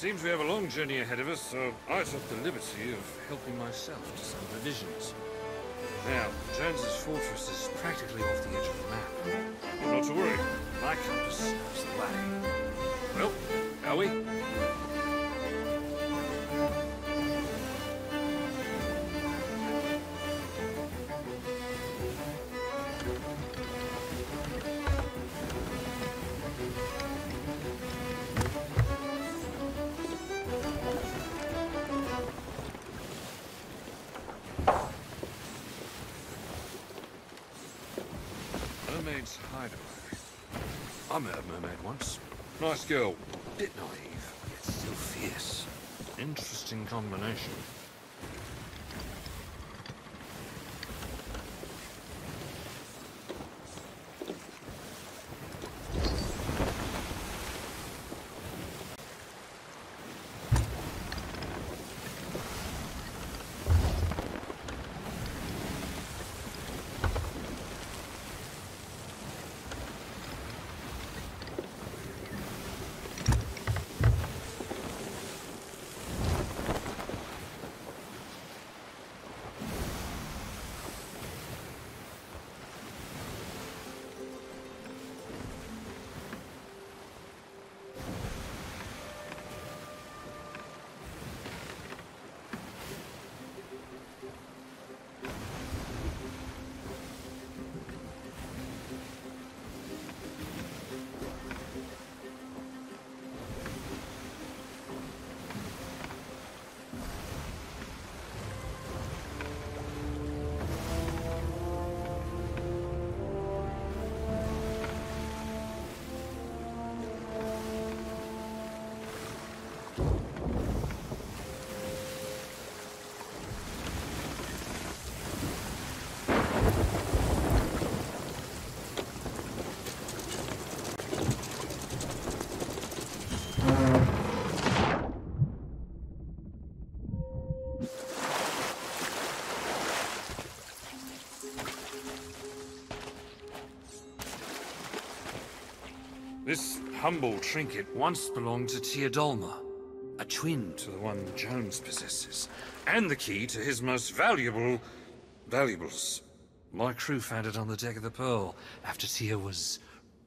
seems we have a long journey ahead of us, so I took the liberty of helping myself to some provisions. Now, Jones's fortress is practically off the edge of the map. Not to worry, my compass knows the way. Well, are we? Hideaway. I met a mermaid once. Nice girl. Bit naive, yet still fierce. Interesting combination. Humble trinket once belonged to Tia Dalma, a twin to the one Jones possesses, and the key to his most valuable... valuables. My crew found it on the deck of the Pearl after Tia was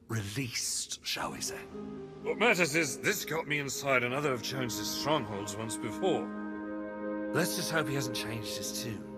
released, shall we say. What matters is this got me inside another of Jones's strongholds once before. Let's just hope he hasn't changed his tune.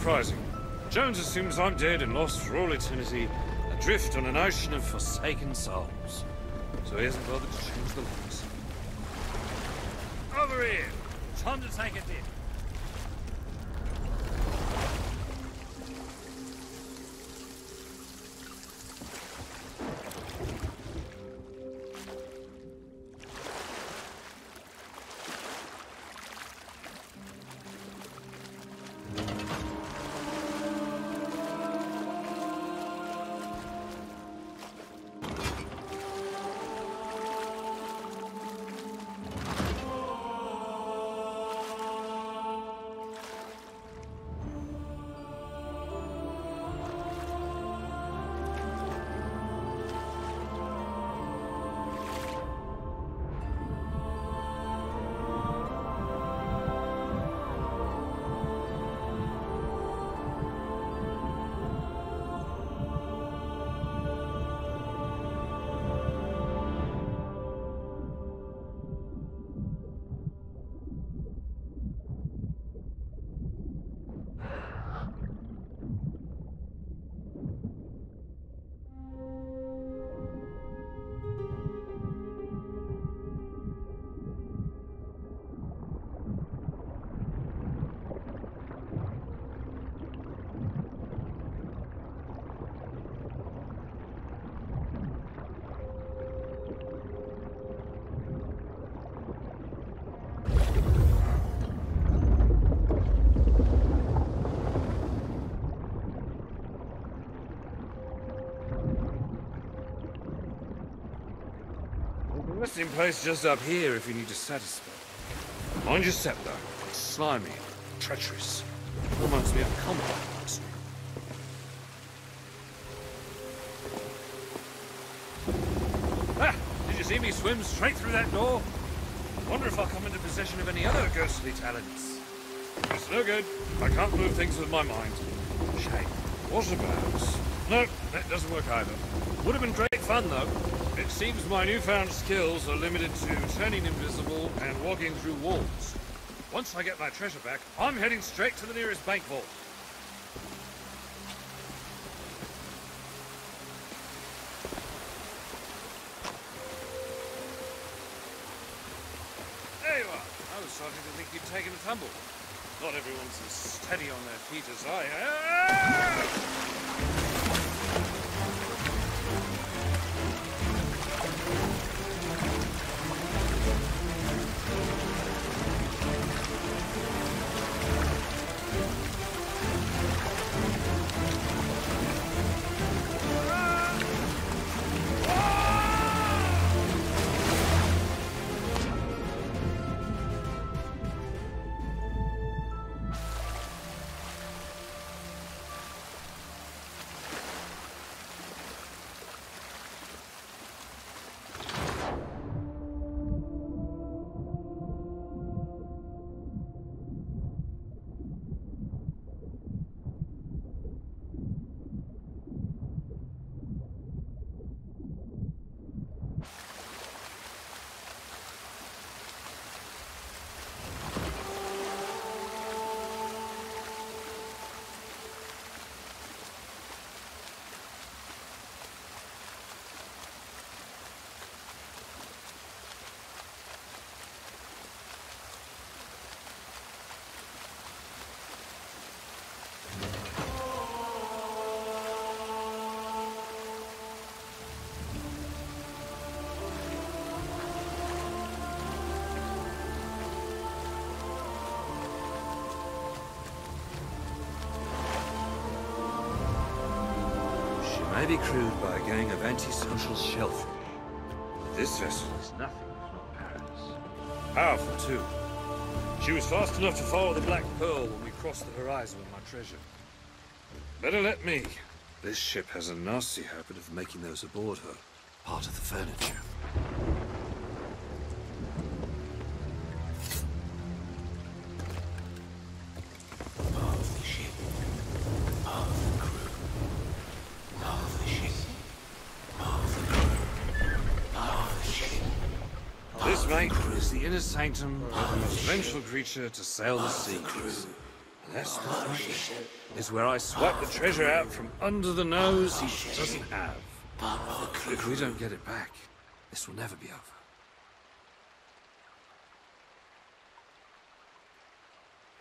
Unsurprising. Jones assumes I'm dead and lost for all eternity, adrift on an ocean of forsaken souls. So he hasn't bothered to change the locks. Over here! Time to take a dip. Place just up here if you need to satisfy. Mind your step, though. It's slimy, treacherous. Reminds me of a combat monster. Ah! Did you see me swim straight through that door? Wonder if I'll come into possession of any other ghostly talents. It's no good. I can't move things with my mind. Shame. What about... No, that doesn't work either. Would have been great fun, though. It seems my newfound skills are limited to turning invisible and walking through walls. Once I get my treasure back, I'm heading straight to the nearest bank vault. There you are. I was starting to think you'd taken a tumble. Not everyone's as steady on their feet as I am. May be crewed by a gang of antisocial shellfish. This vessel is nothing if not Paris. Powerful, too. She was fast enough to follow the Black Pearl when we crossed the horizon with my treasure. Better let me. This ship has a nasty habit of making those aboard her part of the furniture. The most vengeful creature to sail the seas. And that spot right there is where I swipe the treasure out from under the nose he doesn't have. If we don't get it back, this will never be over.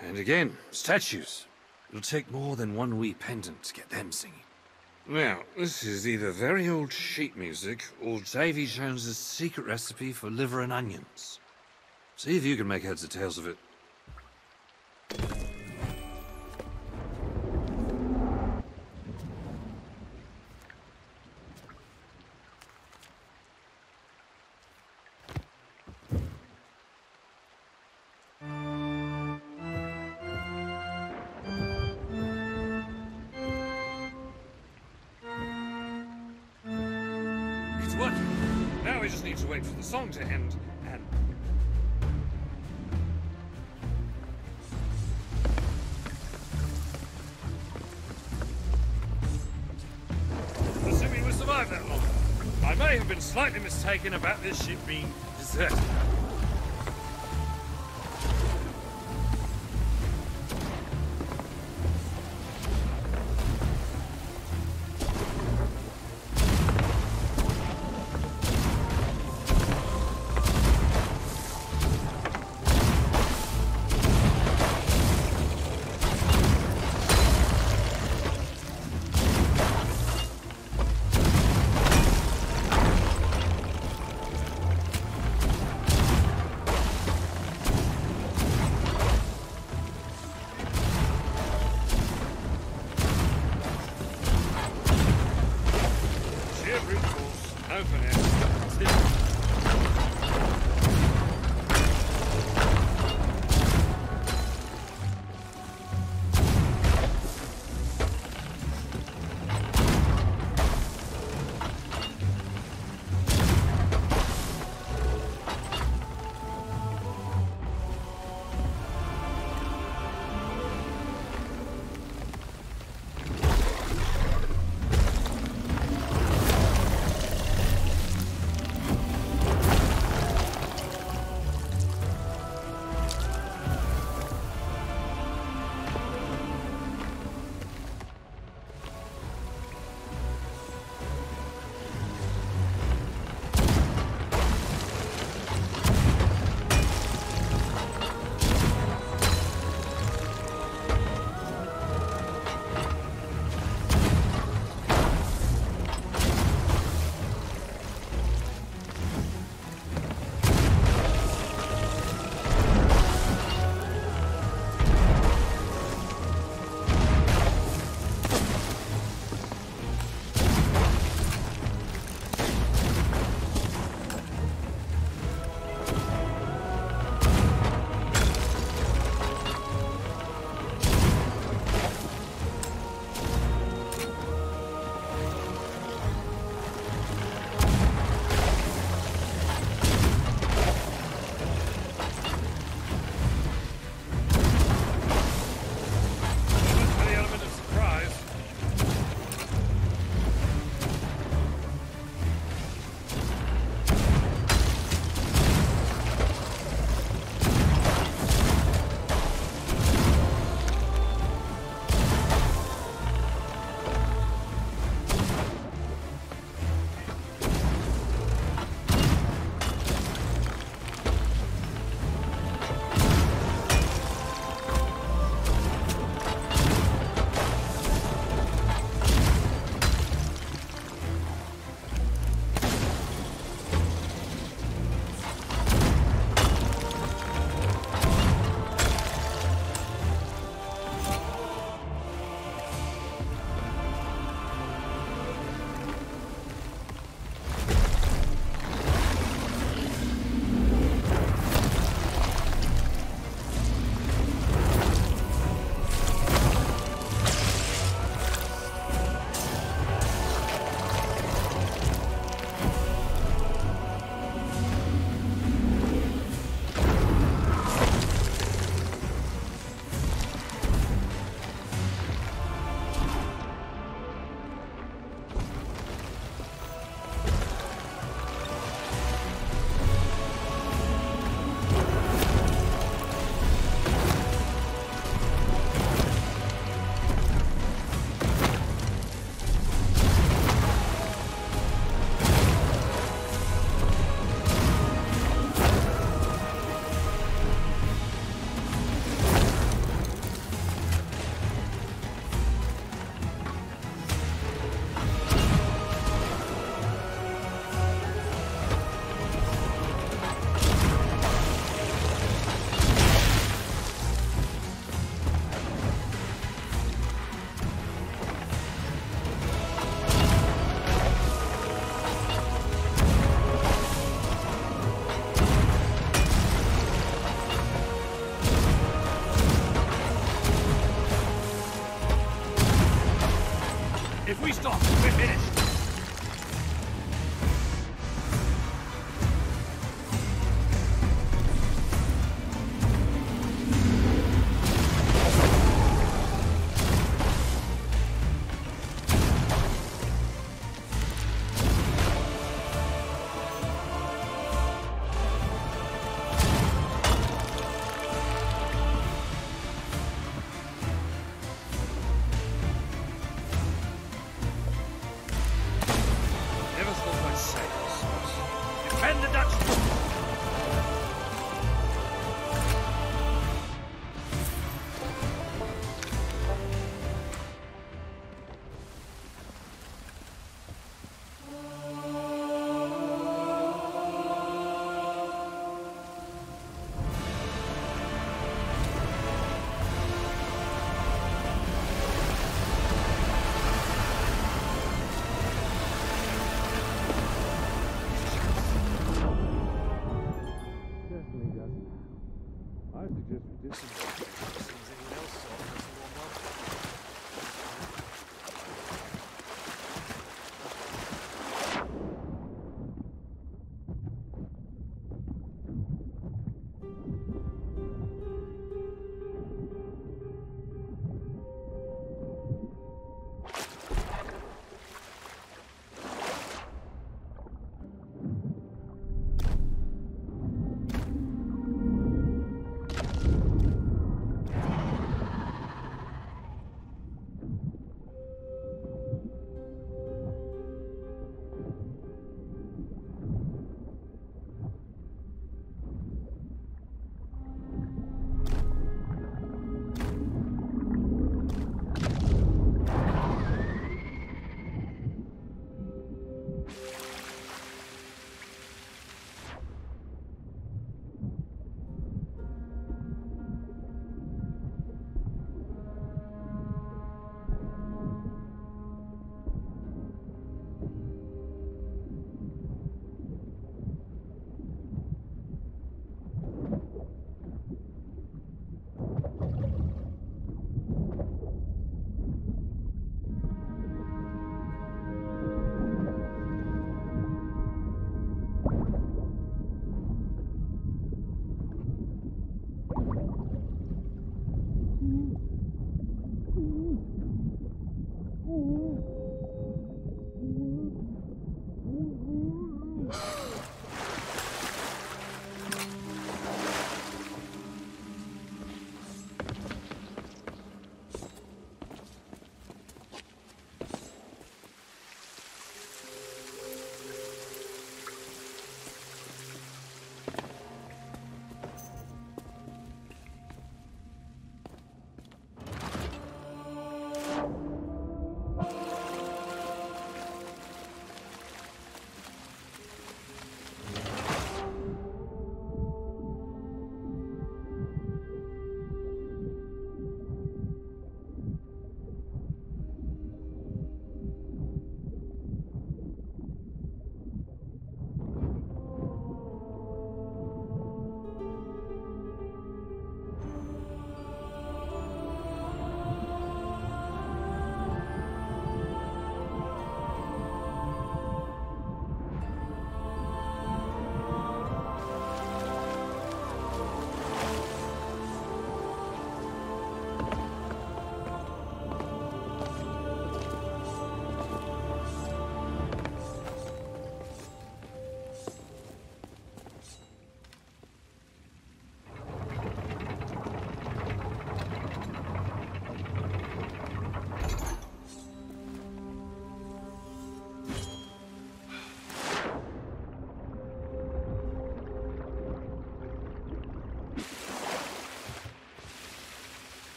And again, statues. It'll take more than one wee pendant to get them singing. Now, this is either very old sheet music or Davy Jones's secret recipe for liver and onions. See if you can make heads or tails of it. It's working. Now we just need to wait for the song to end and. Slightly mistaken about this ship being deserted.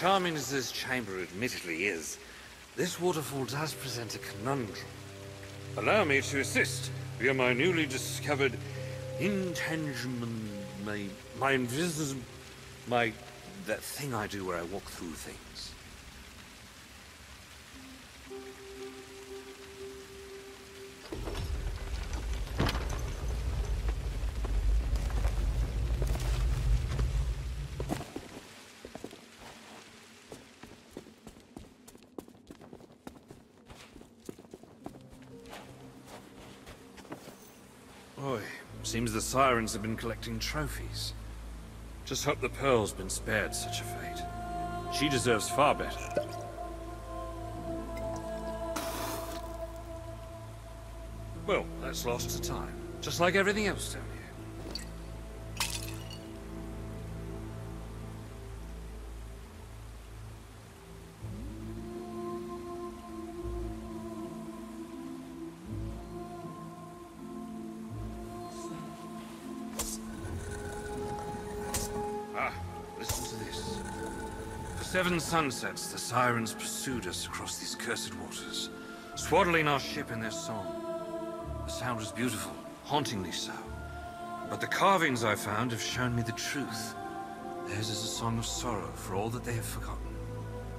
Charming as this chamber admittedly is, this waterfall does present a conundrum. Allow me to assist via my newly discovered intangible... my... my invisible... my... that thing I do where I walk through things. Sirens have been collecting trophies. Just hope the Pearl's been spared such a fate. She deserves far better. Well, that's lost to time. Just like everything else down here. Seven sunsets, the sirens pursued us across these cursed waters, swaddling our ship in their song. The sound was beautiful, hauntingly so. But the carvings I found have shown me the truth. Theirs is a song of sorrow for all that they have forgotten.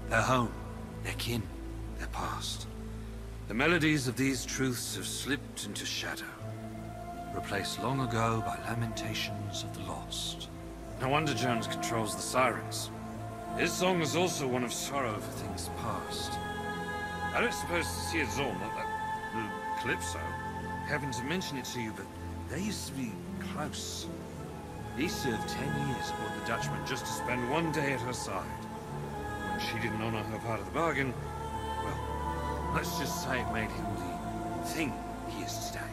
Their home, their kin, their past. The melodies of these truths have slipped into shadow. replaced long ago by lamentations of the lost. No wonder Jones controls the sirens. His song is also one of sorrow for things past. I don't suppose Sia Zorn, that uh, Calypso, happened to mention it to you, but they used to be close. He served ten years aboard the Dutchman just to spend one day at her side. When she didn't honor her part of the bargain, well, let's just say it made him the thing he is today.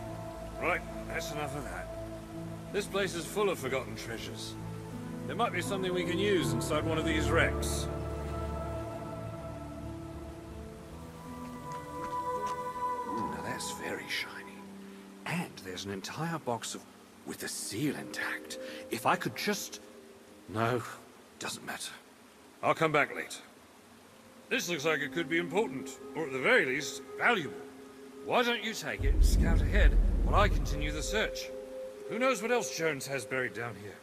Right, that's enough of that. This place is full of forgotten treasures. There might be something we can use inside one of these wrecks. Ooh, now that's very shiny. And there's an entire box of... with the seal intact. If I could just... No, doesn't matter. I'll come back later. This looks like it could be important, or at the very least, valuable. Why don't you take it and scout ahead while I continue the search? Who knows what else Jones has buried down here?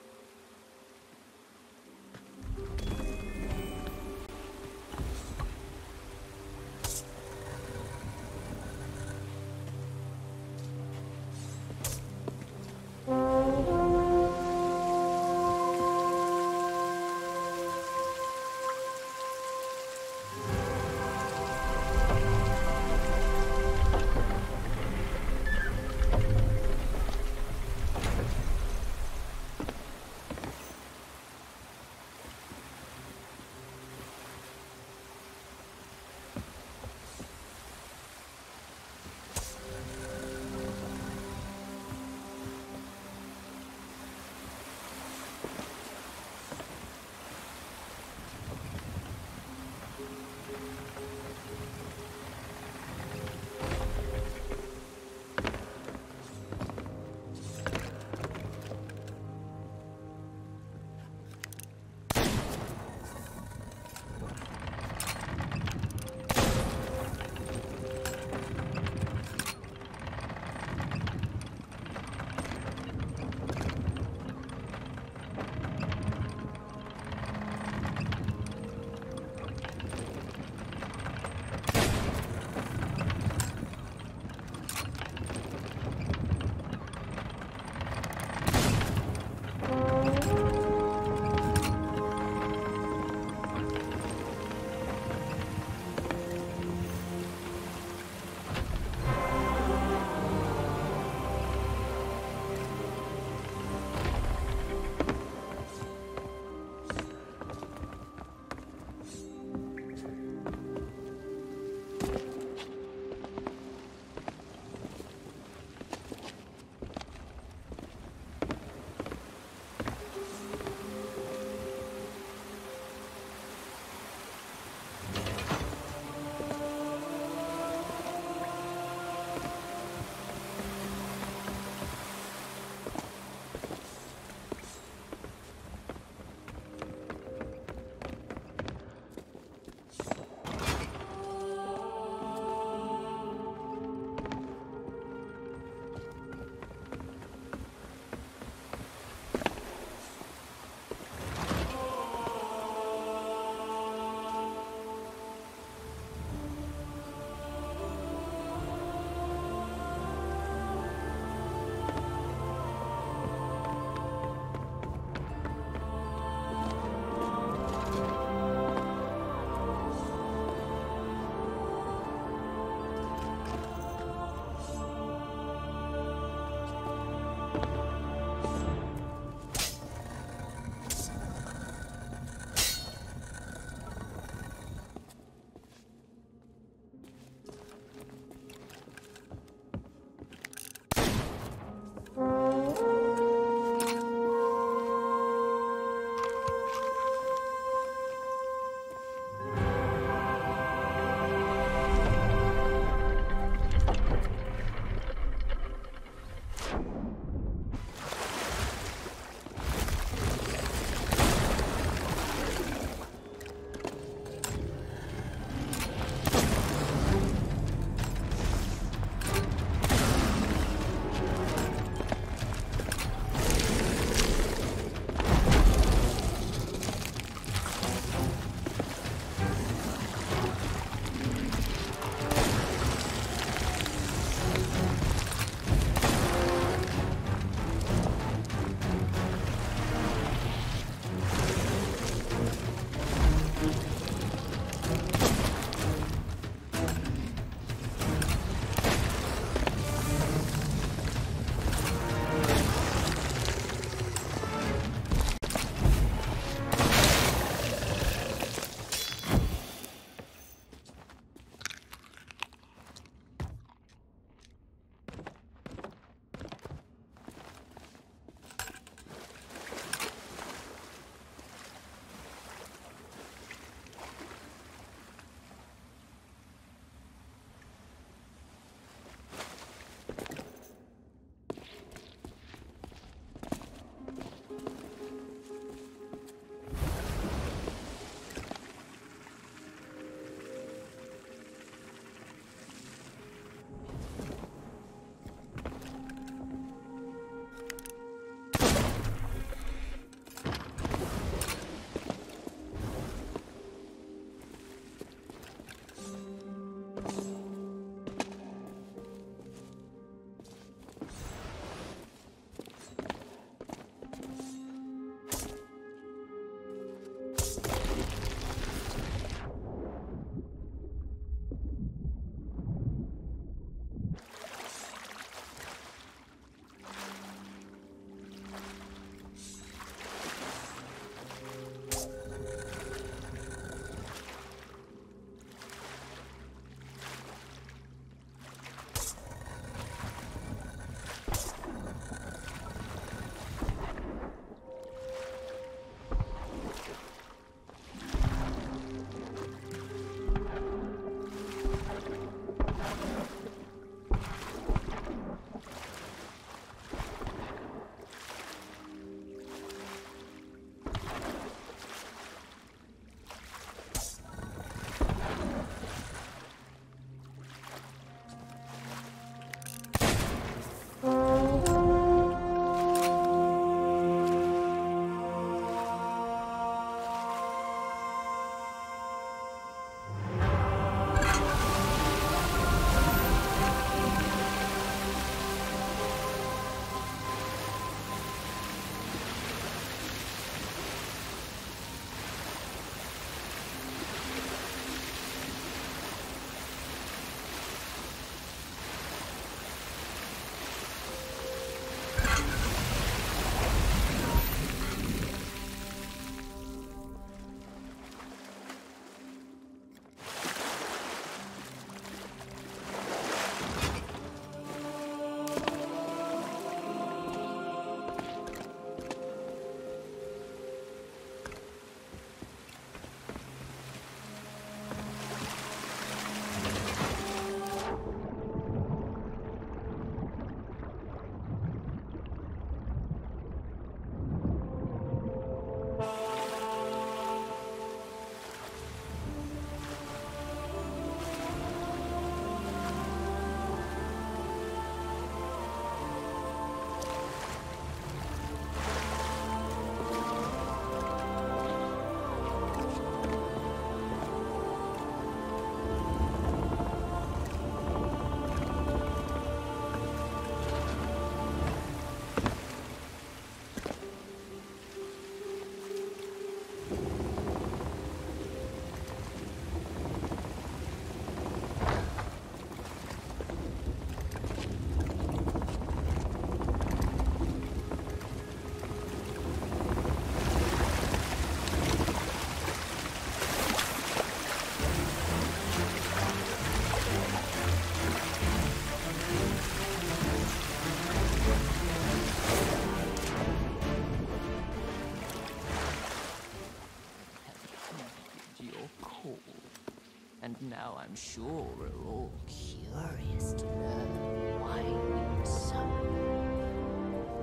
I'm sure we're all curious to learn why we were summoned.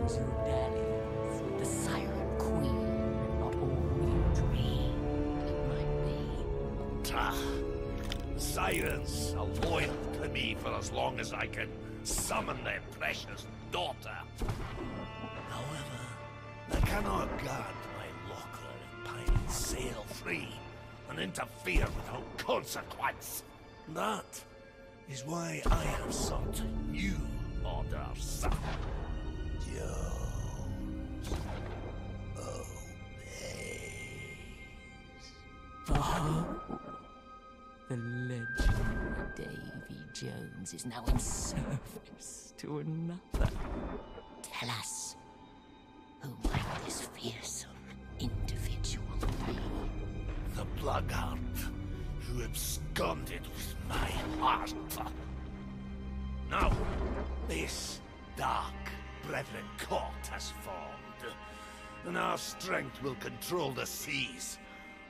Your the Siren Queen and not all you dreamed it might be? Ah, Sirens are loyal to me for as long as I can summon their precious daughter. However, I cannot guard my locker if pirates sail free and interfere without consequence. That is why I have sought new orders. Jones obeys. The legendary Davy Jones is now in service to another. Tell us, who might this fearsome individual be? The blackguard who absconded with my heart. Now, this dark Brethren court has formed, and our strength will control the seas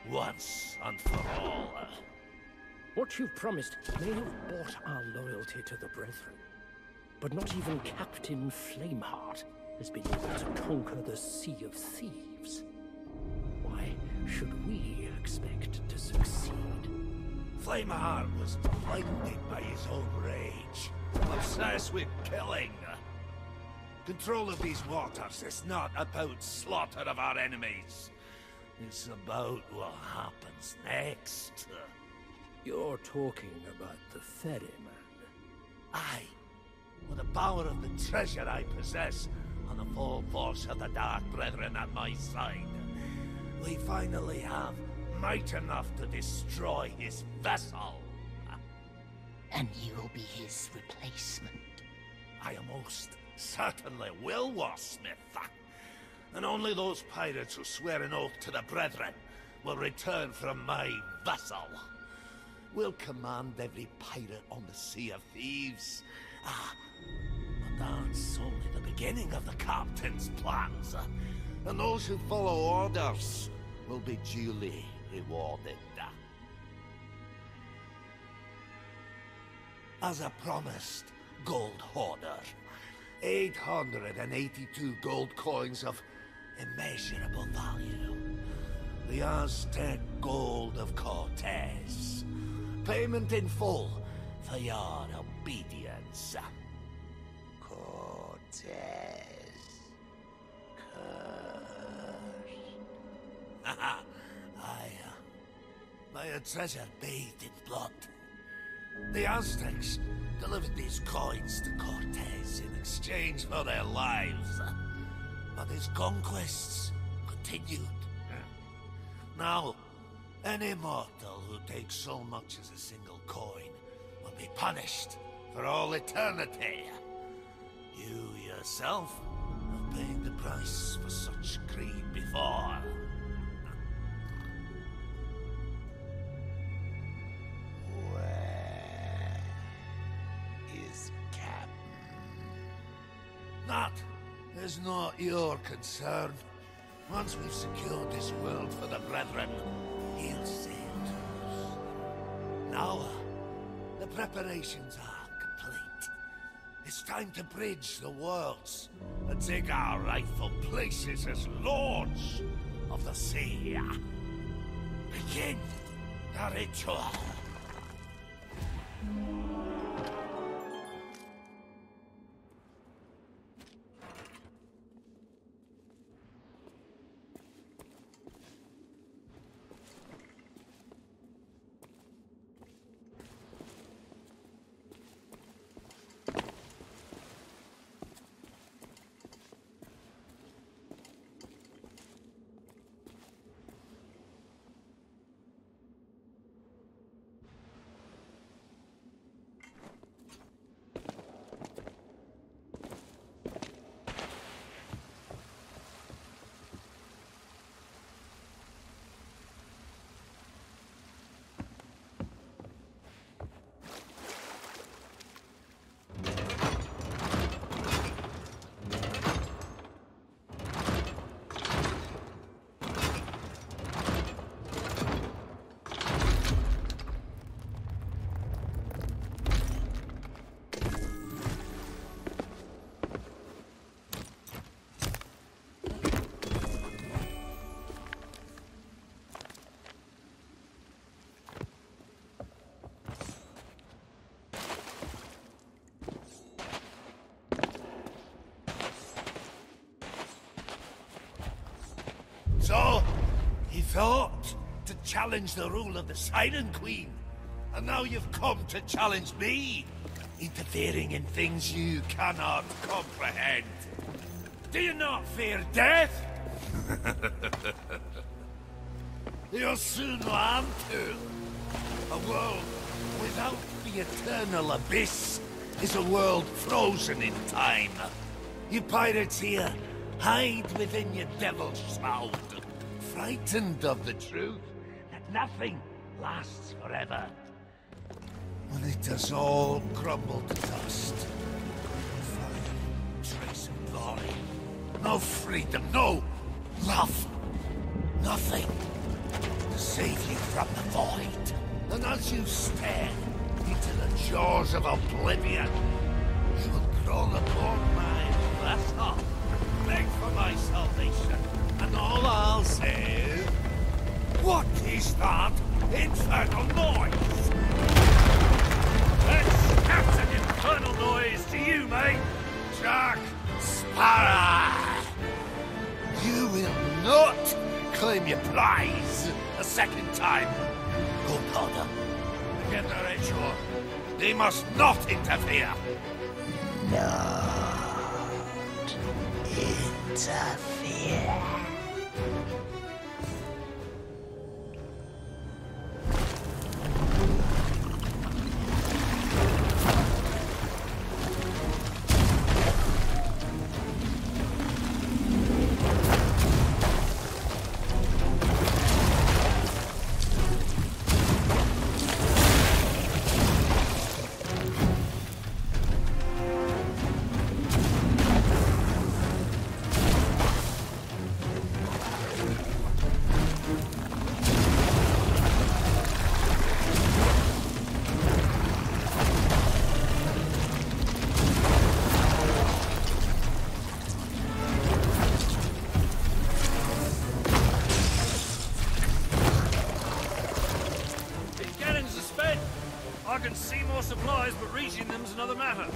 once and for all. What you've promised may have bought our loyalty to the Brethren, but not even Captain Flameheart has been able to conquer the Sea of Thieves. Why should we expect to succeed? Flameheart was blinded by his own rage, obsessed with killing. Control of these waters is not about slaughter of our enemies. It's about what happens next. You're talking about the ferryman. Aye. With the power of the treasure I possess, and the full force of the Dark Brethren at my side, we finally have might enough to destroy his vessel. And you'll be his replacement. I most certainly will, Warsmith. And only those pirates who swear an oath to the Brethren will return from my vessel. We'll command every pirate on the Sea of Thieves. Ah, but that's only the beginning of the captain's plans. And those who follow orders will be duly rewarded. As I promised, Gold Hoarder, 882 gold coins of immeasurable value. The Aztec gold of Cortez. Payment in full for your obedience. Cortez. Uh, my treasure bathed in blood. The Aztecs delivered these coins to Cortez in exchange for their lives. But his conquests continued. Now, any mortal who takes so much as a single coin will be punished for all eternity. You yourself have paid the price for such greed before. Is not your concern. Once we've secured this world for the Brethren, he'll sail to us. Now, uh, the preparations are complete. It's time to bridge the worlds and take our rightful places as lords of the sea. Begin the ritual. Thought to challenge the rule of the Siren Queen. And now you've come to challenge me, interfering in things you cannot comprehend. Do you not fear death? You'll soon learn to. A world without the eternal abyss is a world frozen in time. You pirates here, hide within your devil's shroud, frightened of the truth that nothing lasts forever. When it does all crumble to dust, fire, trace of glory, no freedom, no love, nothing to save you from the void. And as you stare into the jaws of oblivion, you will crawl upon my vessel, oh, beg for my salvation, and all I'll say is, What is that infernal noise? That's Captain Infernal Noise to you, mate! Jack Sparrow! You will not claim your prize a second time. Go, Powder. Get the red shore. They must not interfere. Not interfere. But reaching them's another matter.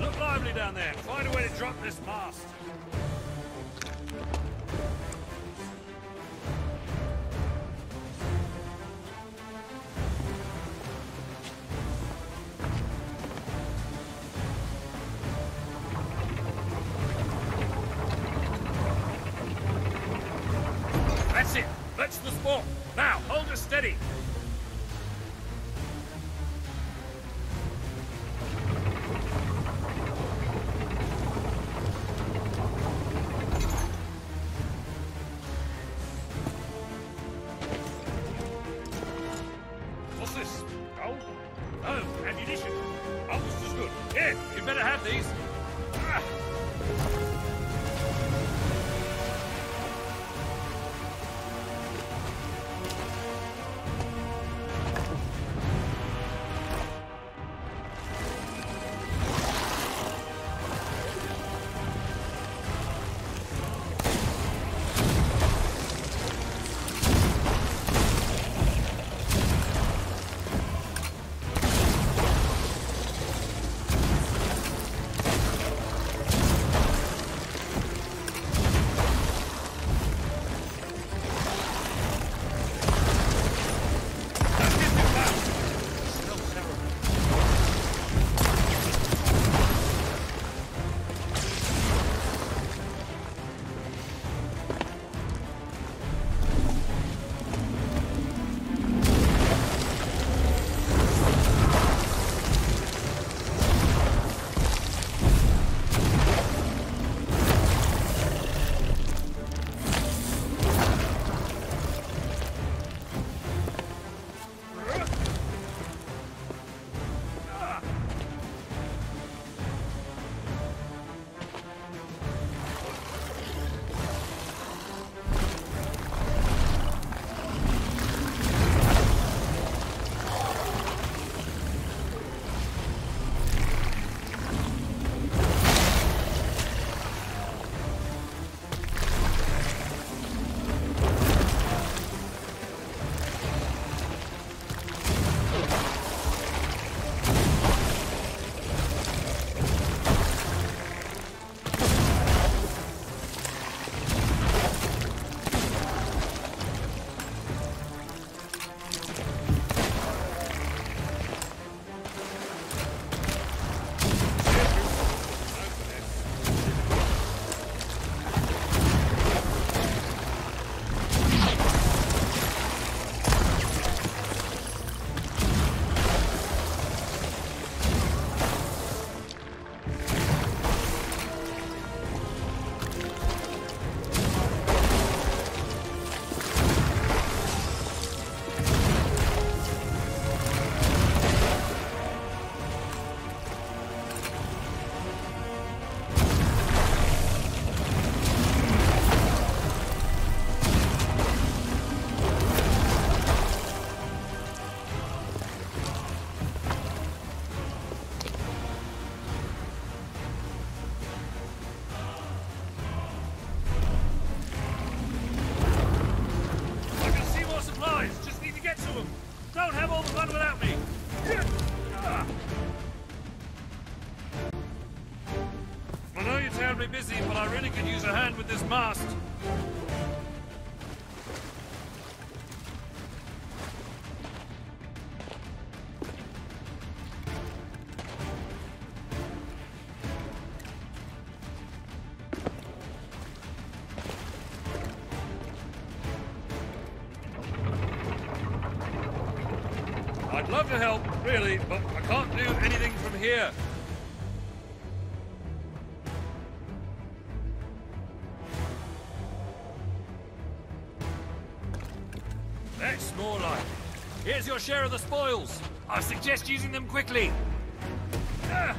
Look lively down there. Find a way to drop this mast. I'd love to help, really, but I can't do anything from here. That's more like it. Here's your share of the spoils. I suggest using them quickly. Ah!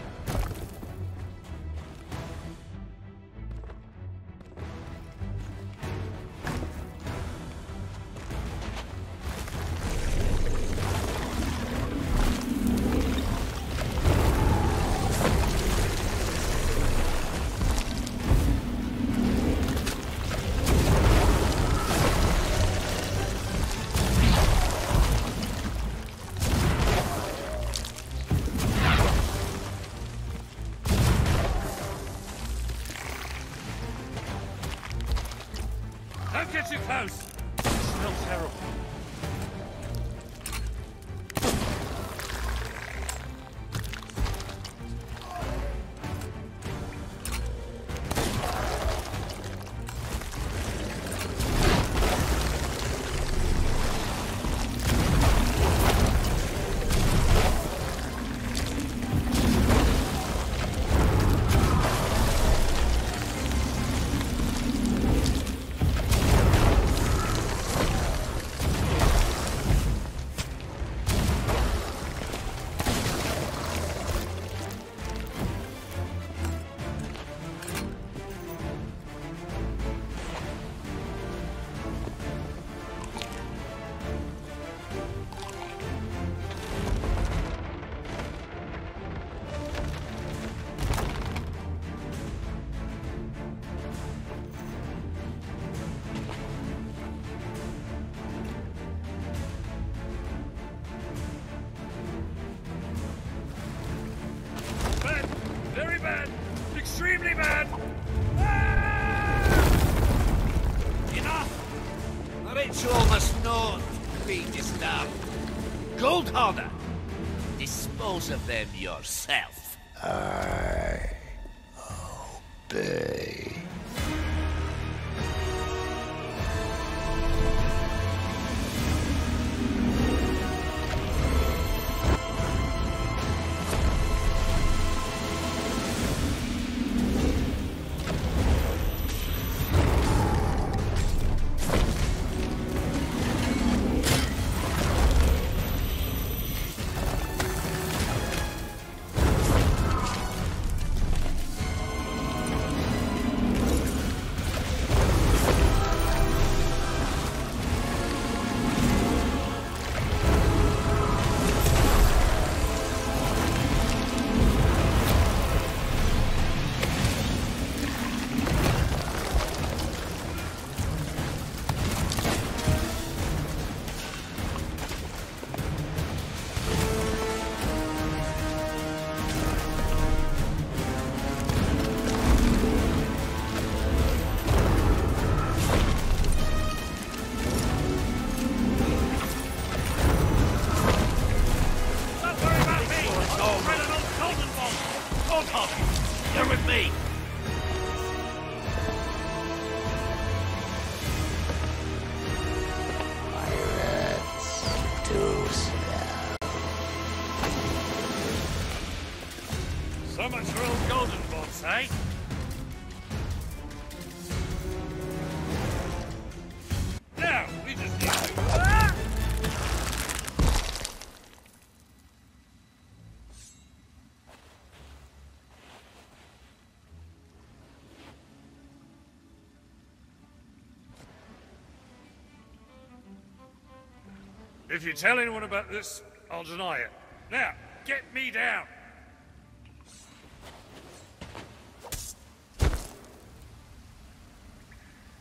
If you tell anyone about this, I'll deny it. Now, get me down!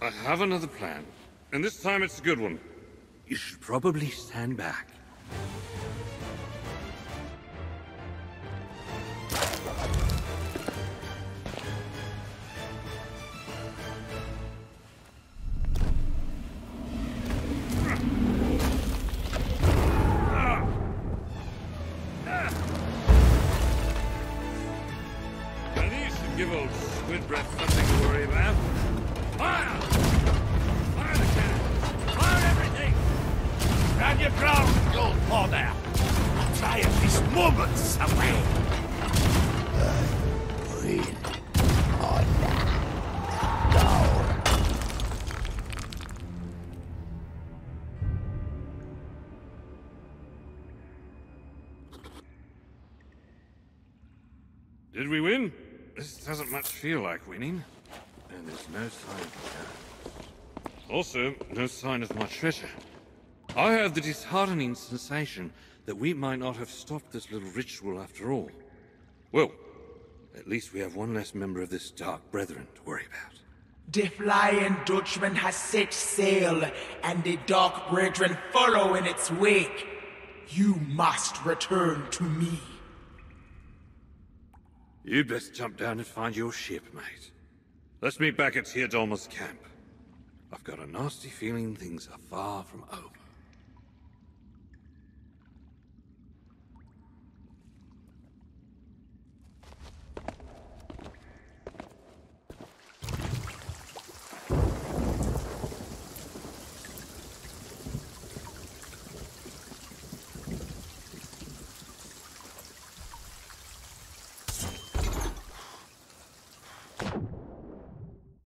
I have another plan, and this time it's a good one. You should probably stand back. Breath something to worry about. Fire! Fire the cannon! Fire everything! Stand your ground, you old powder! I'll try at least moments away! Win Doesn't feel like winning. And there's no sign Also, no sign of my treasure. I have the disheartening sensation that we might not have stopped this little ritual after all. Well, at least we have one less member of this Dark Brethren to worry about. The Flying Dutchman has set sail, and the Dark Brethren follow in its wake. You must return to me. You'd best jump down and find your ship, mate. Let's meet back at Tia Dalma's camp. I've got a nasty feeling things are far from over.